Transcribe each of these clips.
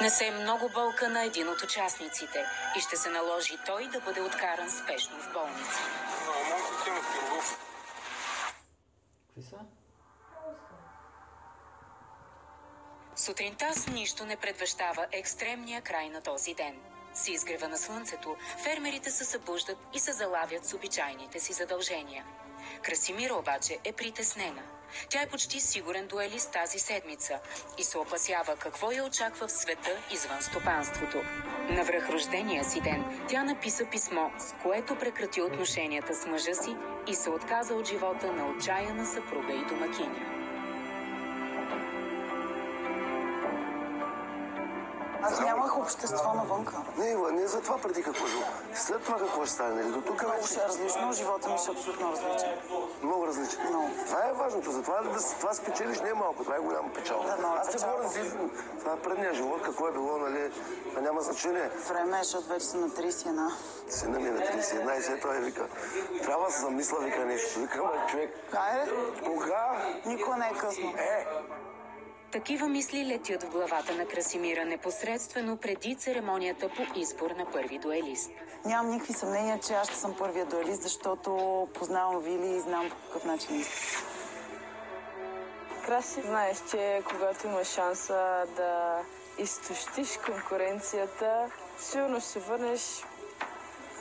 Не се много болка на един от участниците и ще се наложи той да бъде откаран спешно в болница. Какви са? Сутринта с нищо не предвещава екстремния край на този ден. С изгрева на слънцето, фермерите се събуждат и се залавят с обичайните си задължения. Красимира обаче е притеснена. Тя е почти сигурен дуелист тази седмица и се опасява какво я очаква в света извън стопанството. На връхрождения си ден тя написа писмо, с което прекрати отношенията с мъжа си и се отказа от живота на отчаяна съпруга и домакиня. Аз нямах общество навънка. Не, не за това преди какво било. След това какво ще стане, нали? До тук Много вече ще е различно, живота ми ще е абсолютно различен. много различен. Много. Това е важното. За това да това спечелиш не е малко. Това е голяма печалба. Да, Аз те говоря за това предния живот, какво е било, нали? Това няма значение. Време е, защото вече съм на 31. Сина ми е на 31 и след това е вика. Трябва да се замисля, вика нещо. Вика, човек, Хайде, кога? никога не е късно. Е, Такива мисли летят в главата на Красимира непосредствено преди церемонията по избор на първи дуелист. Нямам никакви съмнения, че аз ще съм първия дуалист, защото познавам Вили и знам по какъв начин иска. Краси, знаеш, че когато имаш шанса да изтощиш конкуренцията, сигурно ще се върнеш.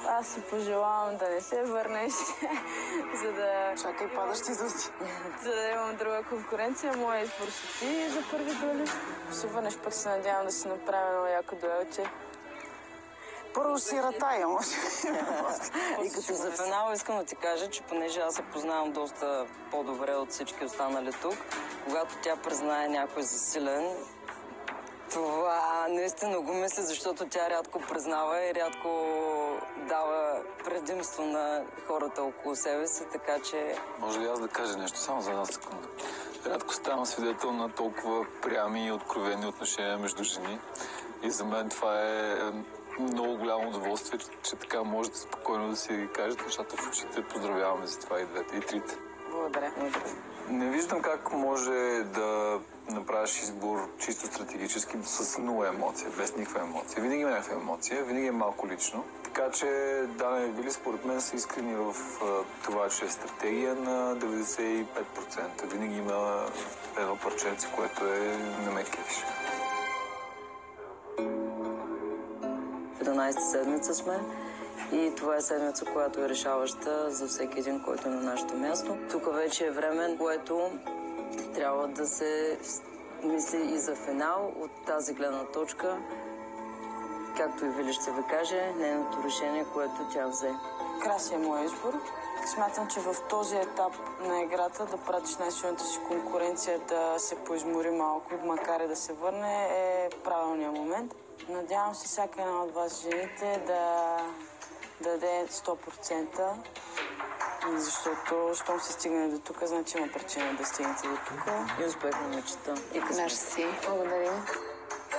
Аз си пожелавам да не се върнеш, за да, Чакай, падащи зъсти. за да имам друга конкуренция. Моя избор си ти за първи дуелист. Ще върнеш, пък се надявам да си направя едно яко дуелче. Първо си ратая, може. И като за финал искам да ти кажа, че понеже аз се познавам доста по-добре от всички останали тук, когато тя признае някой за силен, това наистина го мисля, защото тя рядко признава и рядко дава предимство на хората около себе си, така че Може ли аз да кажа нещо само за една секунда? Рядко ставам свидетел на толкова прями и откровени отношения между жени. И за мен това е е, много голямо удоволствие, че, така можете спокойно да си кажете нещата в очите. Поздравяваме за това и двете, и трите. Благодаря. Не виждам как може да направиш избор чисто стратегически с нула емоция, без никаква емоция. Винаги има някаква емоция, винаги е малко лично. Така че Дана и Вили според мен са искрени в това, че е стратегия на 95%. Винаги има едно парченце, което е не ме кефиш. 11-та седмица сме и това е седмица, която е решаваща за всеки един, който е на нашето място. Тук вече е време, което трябва да се мисли и за финал от тази гледна точка. Както и Вили ще ви каже, нейното решение, което тя взе. Краси е моят избор. Смятам, че в този етап на играта да пратиш най-силната си конкуренция да се поизмори малко, макар и да се върне, е правилният момент. Надявам се всяка една от вас, жените, да даде 100%, защото, щом се стигне до тук, значи има причина да стигнете до тук. И успех на мечта. И късмет. Мерси. Благодарим.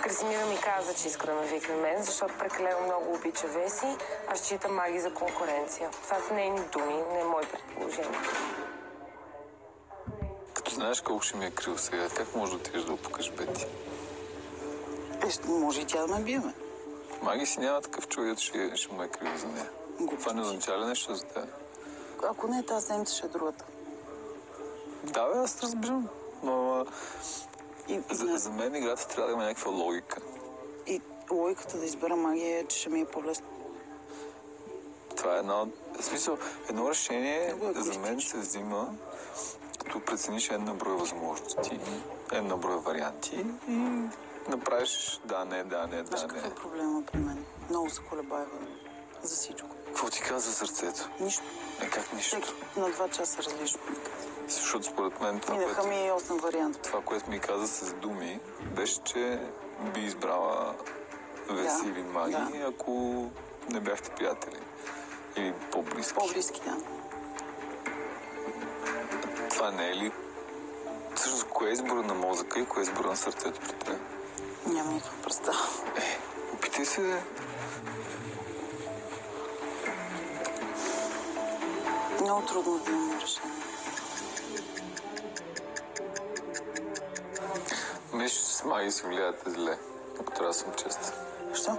Красимира ми каза, че иска да ме викне мен, защото прекалено много обича Веси, а счита маги за конкуренция. Това са нейни думи, не мои предположения. Като знаеш колко ще ми е крил сега, как може да отидеш да опукаш Бети? Е, ще- може и тя да ме биеме. Маги си няма такъв човек, ще, ще му е крил за нея. Това не означава ли нещо за теб? Ако не е тази седмица, ще е другата. Да, бе, аз разбирам. Но И, за, за мен играта трябва да има някаква логика. и логиката да избера магия е, че ще ми е по-лесно. Това е едно, в смисъл, едно решение е за мен се взима, като прецениш една брой възможности, една брой варианти и направиш да, не, да, не, Знаеш да, какъв не. е проблема при мен? Много се колебая за всичко. Какво ти казва сърцето? Нищо. Е, как нищо? Всеки на два часа различно. Защото според мен това, Минаха което, ми и 8 варианта. това, което ми каза с думи, беше, че би избрала Веси Да, или Маги, да. ако не бяхте приятели. Или по-близки. По-близки, да. Това не е ли... Всъщност, кое е избора на мозъка и кое е избора на сърцето при теб? Нямам никаква представа. Е, опитай се. Много трудно да имам решение. Че с маги се влияете зле. Ако трябва да съм честен. Що?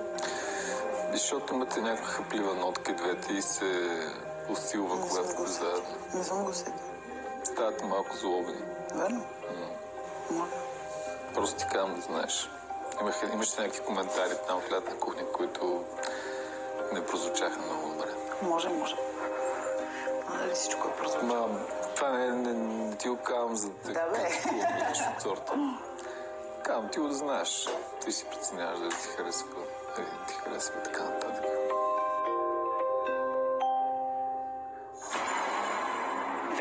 Защото имате някаква хъплива нотка двете и се усилва, Не когато го заедно. Не съм го усетил. Ставате малко злобни. Верно? Може. Просто ти казвам да знаеш. Имах, имаше някакви коментари там в лятна кухня, които не прозвучаха много добре. Може, може. А дали всичко е прозвуча? Ма, това не, не, не ти го казвам за да Да, бе. от сорта. Казвам ти го знаеш. Ти си преценяваш дали ти харесва, дали ти харесва така нататък.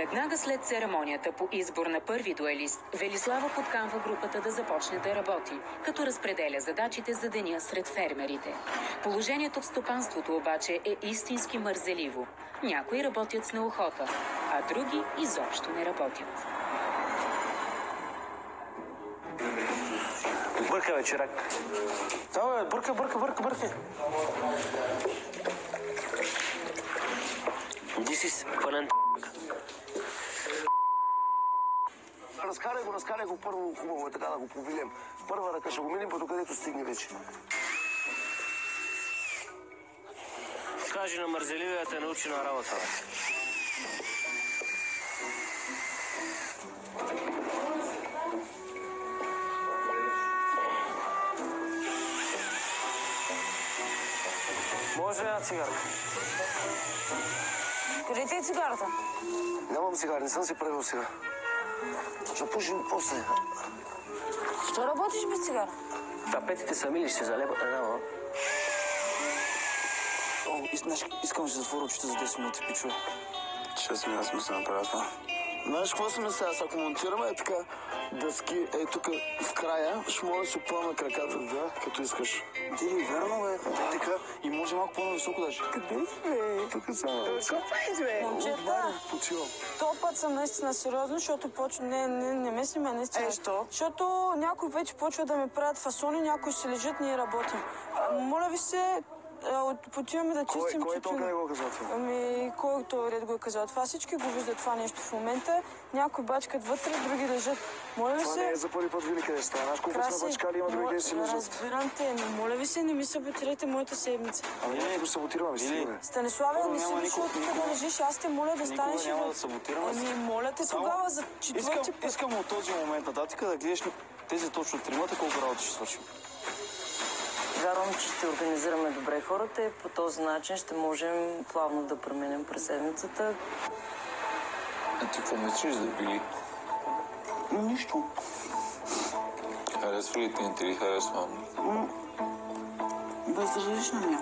Веднага след церемонията по избор на първи дуелист, Велислава подканва групата да започне да работи, като разпределя задачите за деня сред фермерите. Положението в стопанството обаче е истински мързеливо. Някои работят с неохота, а други изобщо не работят. Бърка, бе, чирак. Да, бърка, бърка, бърка, бърка. Иди си Разкарай го, разкарай го първо хубаво е така да го повилем. Първа ръка ще го минем, по докъдето стигне вече. Кажи на мързеливия да те научи на работа. Може една цигарка? Къде ти е цигарата? Нямам сега, не съм си правил сега. Ще пушим после. Що работиш без цигара? Тапетите сами ли ще се залепат така, но? О, знаеш, искам да си затворя очите за 10 минути, пичове. 6 минути сме се направили това. Знаеш какво сме сега? Ако монтираме е така дъски, е тук в края, ще може да си опъваме краката, да, като искаш. Ти ли, верно, бе? Да, така. И може малко по-нависоко даже. Къде си, бе? Тук само. Какво правиш, бе? Момчета, то път съм наистина сериозно, защото почва... Не, не, не ме снима, наистина. Е, що? Защото някои вече почват да ми правят фасони, някои ще лежат, ние работим. А, моля ви се, отиваме да Кой, чистим кой е то тютюна. къде го казва това? Ами, кой този ред го е казал? Това всички го виждат това нещо в момента. Някои бачкат вътре, други лежат. Моля ви Това се... не е за първи път вили къде става. Знаеш колко сме бачкали, има други къде си лежат. Разбирам те, но моля ви се, не ми саботирайте моята седмица. Ами не, го саботираме, бе, стига, бе. Станиславе, Първо, не си дошъл тук да никога- лежиш, аз те моля да Никога станеш и няма да... саботираме. Ами, моля те тогава за четвърти път. искам от този момент нататък да гледаш тези точно тримата колко работа ще свършим. Вярвам, че ще организираме добре хората и по този начин ще можем плавно да преминем през седмицата. А ти какво мислиш за Вили? Нищо. Харесва ли ти не ти ли харесвам? Безразлично ми е.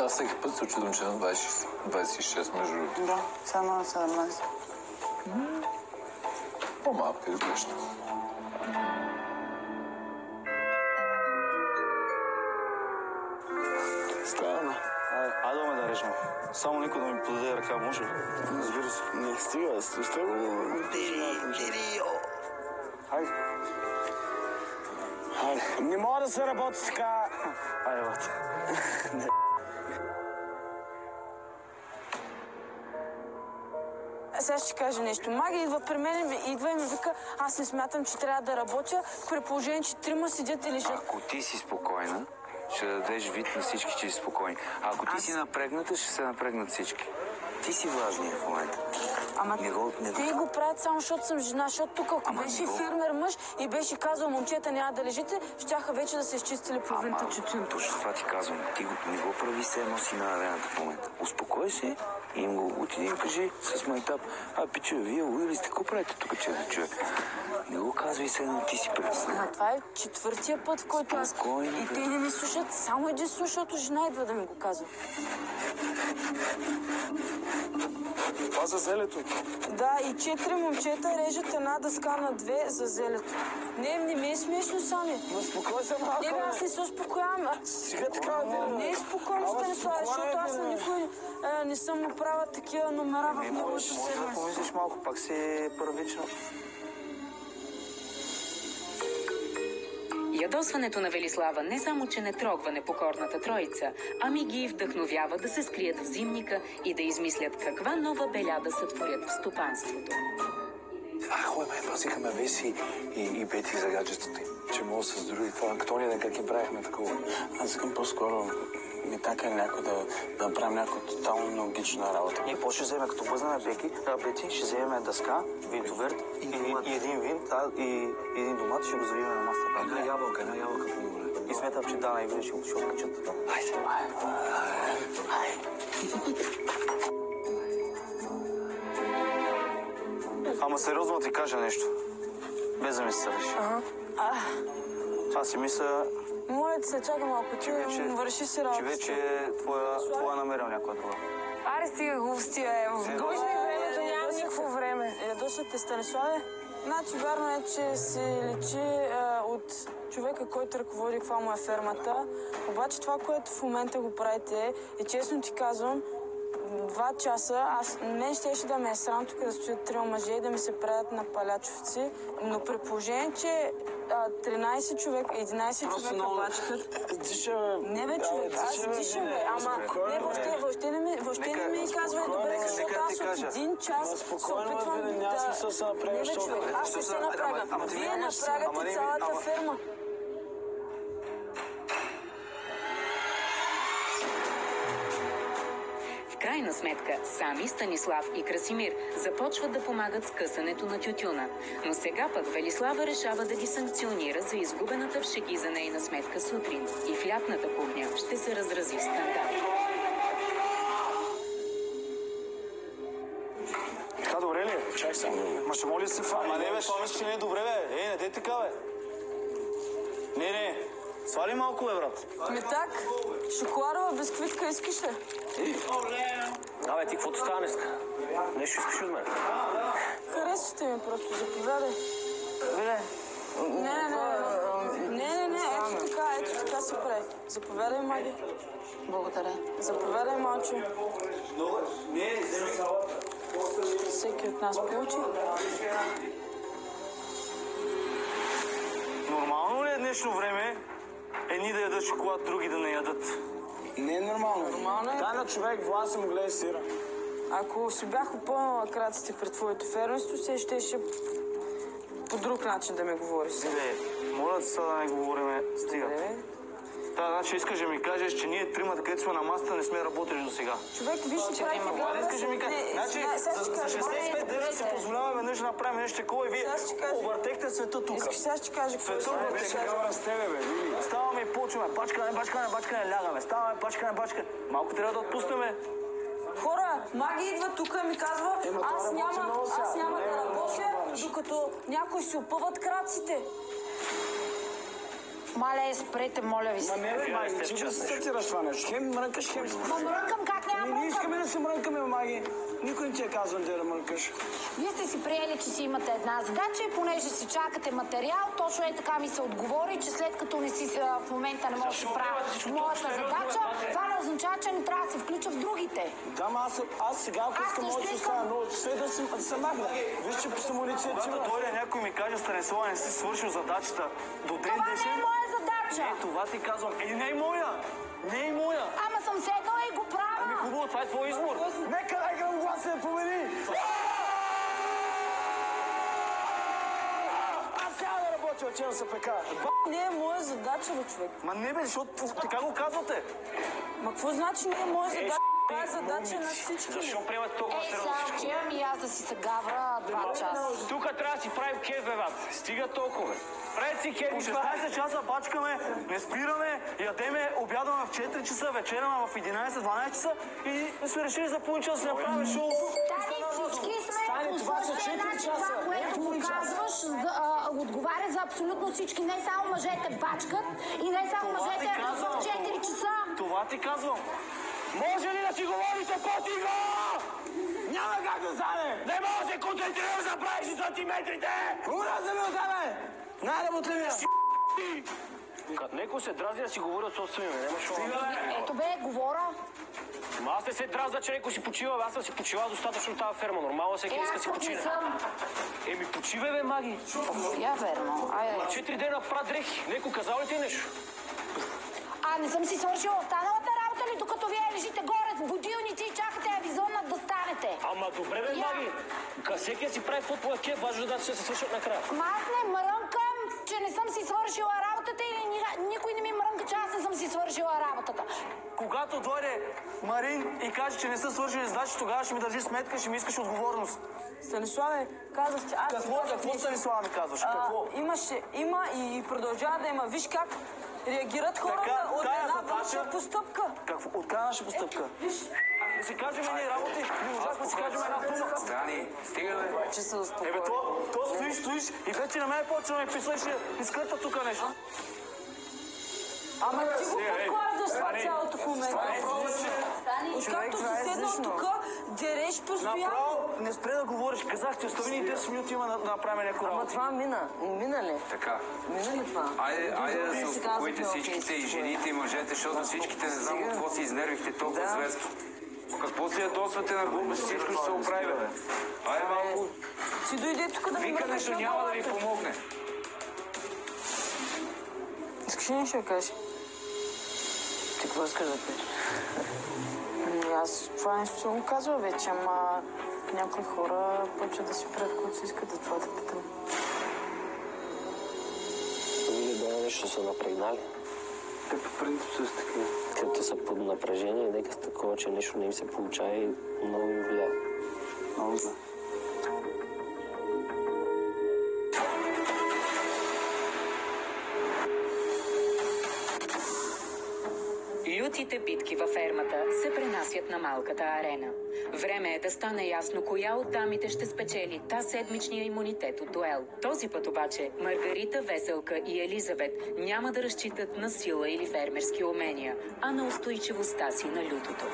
Аз всеки път се очудвам, че на 26, 26 между другото. Да, само на 17. По-малко изглежда. Само никой да ми подаде ръка, може ли? Разбира се. Не, стига, стига го. Хайде. Хайде. Не мога да се работи така. Айде, бат. Сега ще кажа нещо. Маги идва при мен, идва и ми вика, аз не смятам, че трябва да работя, при положение, че трима седят и лежат. Ако ти си спокойна, ще дадеш вид на всички, че си спокойни. А ако ти Аз- си напрегната, ще се напрегнат всички. Ти си важният в момента. Ама Не го- не го- те го правят само защото съм жена, защото тук ако Ама беше го- фирмер мъж и беше казал момчета няма да лежите, щяха вече да се изчистили половината Ама, чучун. точно това ти казвам. Ти го, не го прави се едно си на арената в момента. Успокой се и им го отиди и кажи с майтап. А, пиче, вие уили сте, какво правите тук, че да човек? Не го казвай се едно, ти си пред А това е четвъртия път, в който аз... Спокойно, И бе. те не ми слушат, само единствено, защото жена идва да ми го казва. Това за зелето. Да, и четири момчета режат една дъска на две за зелето. Не, не ми е смешно, Сами. Успокой се малко. Не, бе, аз не се успокоявам. Сега така. Не е спокойно, спокойно, защото аз на никой а, не съм правила такива номера в Не неговата можеш, можеш да седмица. помислиш малко, пак си първично. Ядосването на Велислава не само, че не трогва непокорната троица, ами ги вдъхновява да се скрият в зимника и да измислят каква нова беля да сътворят в стопанството. А, хубаво, ме просиха ме Веси и, и Бети за гаджетото им. Че мога се здорови това. Като ден как ги правихме такова. Аз искам по-скоро ми така някой да, да направим някаква тотално нелогична работа. Ние какво ще вземем, като бъзнаме Беки, а, Бети, ще вземем дъска, винтоверт и, и, и един вин, а, и, и един домат, ще го завием на масата. Една ябълка, една ябълка по-добре. И смятам, че Дана и Вили ще го ще откачат. Хайде, Ама сериозно да ти кажа нещо. Без да ми се съдиш. Аз си мисля, Моля ти се, чакай малко, ти вече- върши си че работа. вече е твоя, твоя намерил някоя друга. Аре, стига глупости, е. Губиш ми времето, нямам никакво време. Ядосът те, Станиславе. Значи, вярно е, че се личи а, от човека, който ръководи каква му е фермата. Обаче това, което в момента го правите, и честно ти казвам, два часа, аз мен щеше да ме е срам тук да стоят трима мъже и да ми се правят на палячовци, но при положение, че а, 13 човека, 11 Просто човека много... бачкат, Диша, бе. не бе, човек, аз диша, дишам, бе, ама не, въобще, въобще не ми, въобще не ми казвай добре, защото нека аз от един час се опитвам да... Не, бе, човек, аз не се ти Вие ми- цялата ферма. Крайна сметка, сами Станислав и Красимир започват да помагат с късането на тютюна. Но сега пък Велислава решава да ги санкционира за изгубената в шеги за нейна сметка сутрин. И в лятната кухня ще се разрази скандал. Така добре ли? е? Чак само. Ма ще моли се фани. Ама не, бе, що мислиш, че не е добре, бе? Е, не дей така, бе. Не, не. Свали малко, бе, брат. Ми так, шоколадова бисквитка искаш ли? Абе, ти каквото става днеска? Нещо искаш от мен? Харесвате ми просто, заповядай. Биле, Не, не, не, не, не, не, ето така, ето така се прави. Заповядай, Маги. Благодаря. Заповядай, Малчо. Всеки от нас получи. Нормално ли е днешно време едни да ядат шоколад, други да не ядат? Не е нормално. Нормално е. Дай на човек власт му гледа сира. Ако си бях опълнала краците пред твоето фермерство, се щеше по друг начин да ме говориш. Бе, моля те сега да не говориме. Стига. Е, Та, значи искаш да ми кажеш, че ние тримата, където сме на масата, не сме работили до сега. Човек, виж, че прави Това ли искаш да ми кажеш? Значи, за, за 65 дена се позволява веднъж да направим нещо такова и вие Сега объртехте света тук. Искаш сега ще кажа какво Света объртехте. кажа. с тебе, бе, Вили. Ставаме и почваме. Бачкане, бачкане, бачкане, лягаме. Ставаме, бачкане, бачкане. Малко трябва да отпуснеме. Хора, Маги идва тук и ми казва, това аз няма, сега. аз няма Не, да работя, докато някой си опъват краците. Мале, спрете, моля ви Ма се. не, бе, маги, ти се стартираш това нещо. Хем мрънкаш, хем... Ма мрънкам как няма Не, не искаме мрънкам? да се мрънкаме, маги. Никой не ти е казвал да да мрънкаш. Вие сте си приели, че си имате една задача и понеже си чакате материал, точно е така ми се отговори, че след като не си в момента не може да правя моята задача, това не означава, че не трябва да се включа в другите. Да, ма аз, аз сега, ако искам, може да искам. стана, но все да се, да се махна. Виж, че съм Когато инициатива. дойде някой ми каже, Станислава, не си свършил задачата до ден Това не е днешен. моя задача. Е, това ти казвам. Е, не е моя. Не е моя. Ама съм седнала и го Ами правя. хубаво, това е твой избор. Нека да играм глас да помени! Аз сега да работя, отивам се пека. Не е моя задача, бе, човек. Ма не бе, защото така го казвате. Ма какво значи не е моя задача? Това е задача на всички. Защо приемате толкова Ей, сериозно всичко? отивам и аз да си се гавра два часа. Тук трябва да си правим кеф, бе. Стига толкова. Правете си кеф По и това. 16 часа бачкаме, не спираме, ядеме, обядваме в 4 часа, вечеряме в 11-12 часа и сме решили за половин час да направим шоу. Стани, всички сме Стани, това което половин го час. казваш, за, а, отговаря за абсолютно всички. Не само мъжете бачкат и не само мъжете в 4 часа. Това ти казвам. Може ли да си говорите по-тихо? Няма как да стане! Не може да се концентрираш да правиш сантиметрите! Ура, за ми отдаме! Най-работливия! Като некой се дразни да си говори от собствения име, няма шо. Ето бе, говоря. Ма аз не се дразна, че некой си почива, аз съм си почивал достатъчно тази ферма. Нормално всеки Е, иска си почине. Еми почивай, бе, маги. Я верно. Айде. Четири дена прат дрехи. Некой казал ли ти е нещо? А не съм си свършила останалата работа ли, докато вие лежите горе с будилници и чакате авизонът да станете? те. Ама добре, бе, Я. Маги. Ка всеки си прави каквото е кеф, важно е да се свършат накрая. Ма аз не мрънкам, че не съм си свършила работата или ни- никой не ми мрънка, че аз не съм си свършила работата. Когато дойде Марин и каже, че не са свършили задачи, тогава ще ми държи сметка, ще ми искаш отговорност. Станиславе, казах, че аз... Какво, какво Станислава ми казваш? А, Какво? имаше, има и, и продължава да има. Виж как реагират хората Така, от една задача- постъпка. Какво? Откъде наша постъпка? Виж, Да си кажем ние работи, не можахме да си кажем една дума. Дани, стига бе. Че се Ебе, успокои. то, то стоиш, стоиш и вече на мен почва да и ще изкърта тук нещо. ама ти го Е, е, подклаждаш това Стани, цялото в момента. Откакто е си седнал тук, дереш постоянно. Направо не спре да говориш. Казах ти, остави ни 10 минути има да, да направим някакво Ама работа. това мина. Мина ли? Така. Мина ли това? Айде, айде да се си успокоите всичките и жените и мъжете, защото всичките не знам от какво се изнервихте толкова Да. зверски. Какво се ядосвате на глупости, всичко ще се оправи, бе. Айде малко. Си дойде тук да ми нещо на няма да ви помогне. Искаш ли нещо да кажеш? Ти какво искаш да пиеш? Ами аз това нещо съм го казвала вече, ама някои хора почват да си правят каквото си искат, затова да питам. Или да нещо са напрегнали. Те по принцип са с такива. Като са под напрежение, нека с такова, че нещо не им се получава и много им влияе. Много зле. Лютите битки във фермата се пренасят на малката арена. Време е да стане ясно коя от дамите ще спечели та седмичния имунитет от дуел. Този път обаче Маргарита, Веселка и Елизабет няма да разчитат на сила или фермерски умения, а на устойчивостта си на лютото.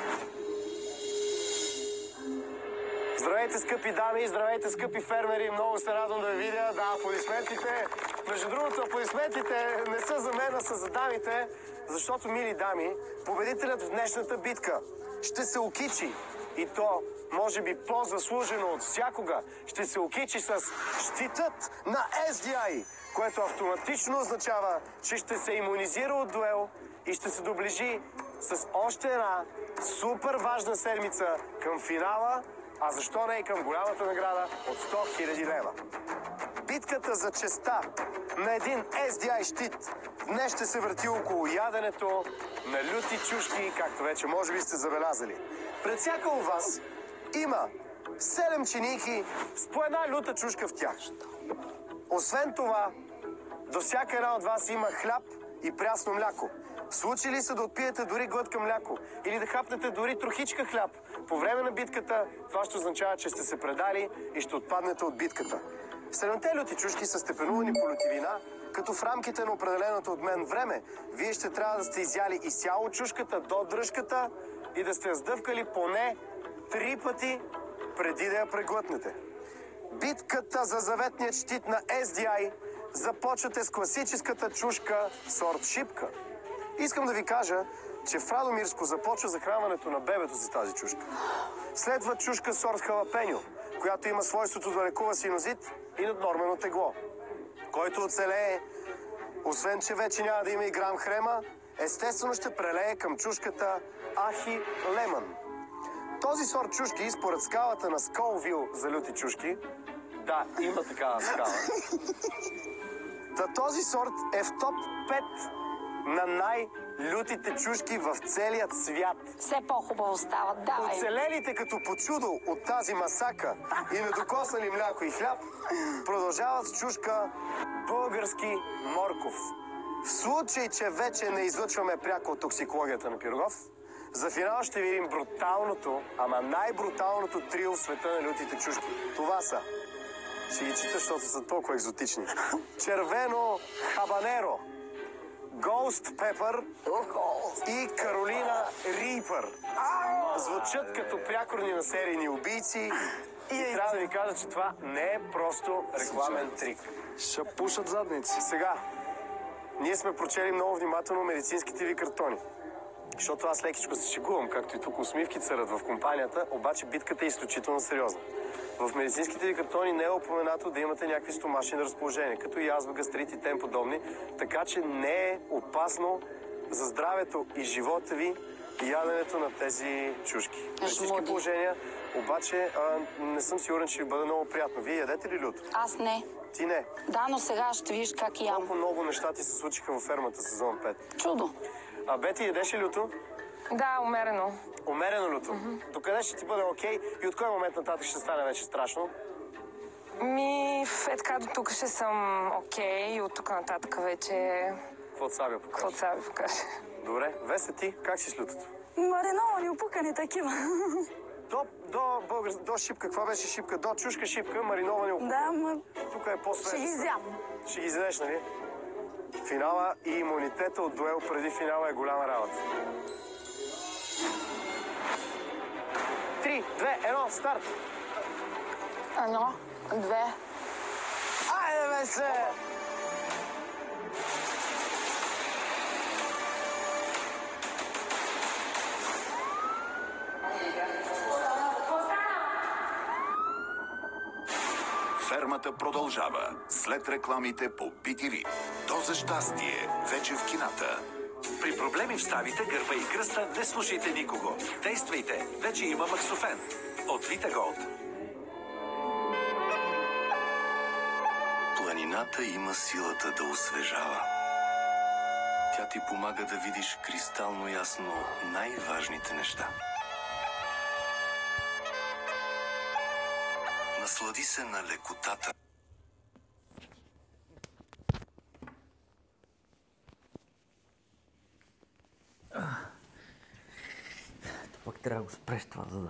Здравейте, скъпи дами, здравейте, скъпи фермери. Много се радвам да ви видя. Да, аплодисментите. Между другото, аплодисментите не са за мен, а са за дамите, защото, мили дами, победителят в днешната битка ще се окичи. И то, може би по-заслужено от всякога, ще се окичи с щитът на SDI, което автоматично означава, че ще се иммунизира от дуел и ще се доближи с още една супер важна седмица към финала, а защо не и към голямата награда от 100 000 лева. Битката за честа на един SDI щит днес ще се върти около яденето на люти чушки, както вече може би сте забелязали. Пред всяка от вас има 7 чинийки с по една люта чушка в тях. Освен това, до всяка една от вас има хляб и прясно мляко. Случи ли се да отпиете дори глътка мляко или да хапнете дори трохичка хляб по време на битката, това ще означава, че сте се предали и ще отпаднете от битката. Седемте люти чушки са степенувани по лютивина, като в рамките на определеното от мен време, вие ще трябва да сте изяли изцяло чушката до дръжката и да сте сдъвкали поне три пъти преди да я преглътнете. Битката за заветният щит на SDI започвате с класическата чушка сорт шипка. Искам да ви кажа, че в Радомирско започва захранването на бебето за тази чушка. Следва чушка сорт халапеньо, която има свойството да лекува синозит и наднормено тегло. Който оцелее, освен че вече няма да има и грам хрема, естествено ще прелее към чушката Ахи Лемън. Този сорт чушки, според скалата на Сколвил за люти чушки, да, има такава скала. Та този сорт е в топ 5 на най-лютите чушки в целият свят. Все по-хубаво става, давай. Оцелелите като по чудо от тази масака и недокоснали мляко и хляб, продължават с чушка български морков. В случай, че вече не излъчваме пряко от токсикологията на Пирогов, за финал ще видим бруталното, ама най-бруталното трио в света на лютите чушки. Това са. Ще ги чета, защото са толкова екзотични. Червено хабанеро, Ghost Pepper и Каролина Рипър. Звучат като прякорни на серийни убийци и трябва да ви кажа, че това не е просто рекламен трик. Ще пушат задници. Сега, ние сме прочели много внимателно медицинските ви картони. Защото аз лекичко се шегувам, както и тук усмивки царят в компанията, обаче битката е изключително сериозна. В медицинските ви картони не е упоменато да имате някакви стомашни разположения, като язва, гастрит и тем подобни, така че не е опасно за здравето и живота ви яденето на тези чушки. При всички Жмуди. положения, обаче а, не съм сигурен, че ви бъде много приятно. Вие ядете ли люто? Аз не. Ти не. Да, но сега ще видиш как ям. Колко много неща ти се случиха във фермата сезон 5. Чудо. А Бети, ядеш ли люто? Да, умерено. Умерено люто. Докъде ще ти бъде окей и от кой момент нататък ще стане вече страшно? Ми, е така, до тук ще съм окей и от тук нататък вече... Какво сабя покажа? Какво покаже? Добре. Веса ти, как си с лютото? Мариновани, опукани такива. До, до, българ... до шипка, каква беше шипка? До чушка шипка, мариновани около. Да, ма... Тук е по-свежо. Ще ги изям. Ще ги изядеш, нали? Финала и имунитета от дуел преди финала е голяма работа. Три, две, едно, старт! Едно, две. Айде, бе се! Фермата продължава след рекламите по BTV. Доза щастие вече в кината. При проблеми в ставите, гърба и кръста не слушайте никого. Действайте! Вече има Максофен. От Витаголд. Планината има силата да освежава. Тя ти помага да видиш кристално ясно най-важните неща. Наслади се на лекотата. Пък трябва да го спреш това, за.